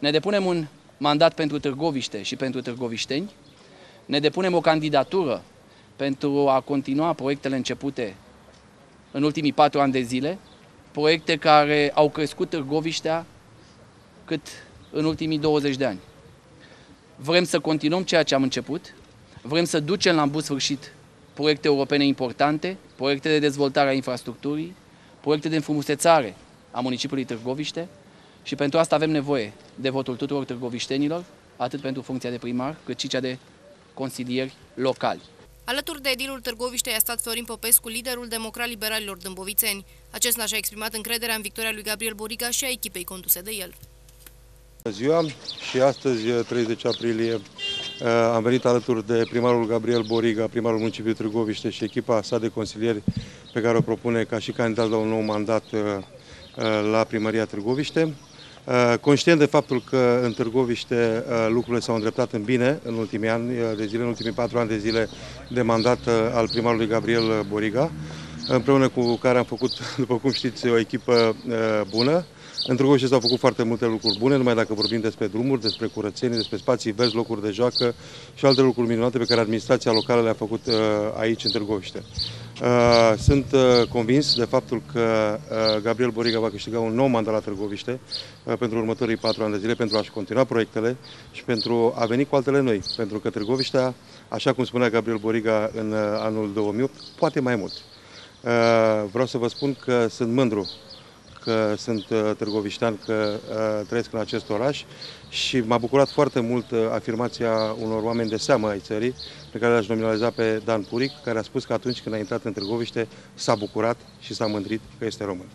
Ne depunem un mandat pentru Târgoviște și pentru târgovișteni, ne depunem o candidatură pentru a continua proiectele începute în ultimii patru ani de zile, proiecte care au crescut Târgoviștea cât în ultimii 20 de ani. Vrem să continuăm ceea ce am început, vrem să ducem la bun sfârșit proiecte europene importante, proiecte de dezvoltare a infrastructurii, proiecte de înfrumusețare a municipiului Târgoviște și pentru asta avem nevoie de votul tuturor târgoviștenilor, atât pentru funcția de primar, cât și cea de consilieri locali. Alături de edilul Târgoviște a stat Florin Popescu, liderul democrat-liberalilor dâmbovițeni. Acesta și-a exprimat încrederea în victoria lui Gabriel Boriga și a echipei conduse de el. Ziua și astăzi, 30 aprilie, uh, am venit alături de primarul Gabriel Boriga, primarul municipiului Târgoviște și echipa sa de consilieri pe care o propune ca și candidat la un nou mandat uh, uh, la primăria Târgoviște. Conștient de faptul că în Târgoviște lucrurile s-au îndreptat în bine în ultimii ani de zile, în ultimii patru ani de zile de mandat al primarului Gabriel Boriga, împreună cu care am făcut, după cum știți, o echipă bună, în Târgoviște s-au făcut foarte multe lucruri bune, numai dacă vorbim despre drumuri, despre curățenie, despre spații verzi, locuri de joacă și alte lucruri minunate pe care administrația locală le-a făcut uh, aici în Târgoviște. Uh, sunt uh, convins de faptul că Gabriel Boriga va câștiga un nou mandat la Târgoviște pentru următorii patru ani de zile, pentru a-și continua proiectele și pentru a veni cu altele noi. Pentru că Târgoviștea, așa cum spunea Gabriel Boriga în anul 2008, poate mai mult. Vreau să vă spun că sunt mândru că sunt uh, târgoviștean, că uh, trăiesc în acest oraș și m-a bucurat foarte mult uh, afirmația unor oameni de seamă ai țării, pe care l-aș nominaliza pe Dan Puric, care a spus că atunci când a intrat în Târgoviște s-a bucurat și s-a mândrit că este român.